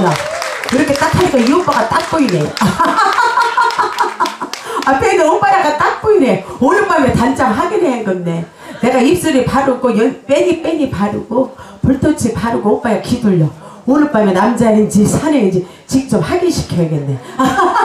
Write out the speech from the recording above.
어머나. 그렇게 딱 하니까 이 오빠가 딱 보이네. 앞에 있는 아, 그러니까 오빠가 딱 보이네. 오랜만에 단장 확인해 건데. 내가 입술이 바르고 연, 빼니 빼니 바르고 불토치 바르고 오빠야 기 돌려. 오늘 밤에 남자인지 사내인지 직접 확인시켜야겠네.